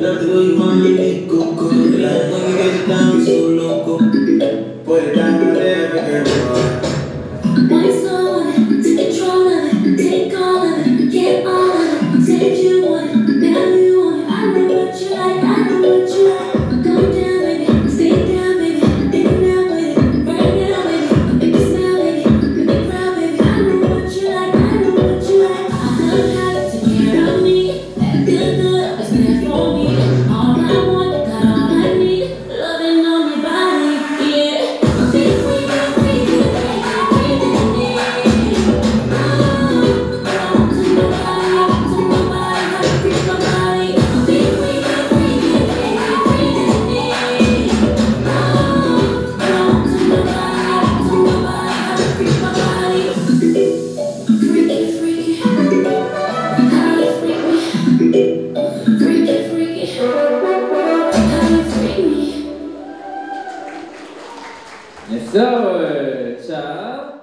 Trato igual y coco, la mueve tan solo con Yes, sir. Ciao.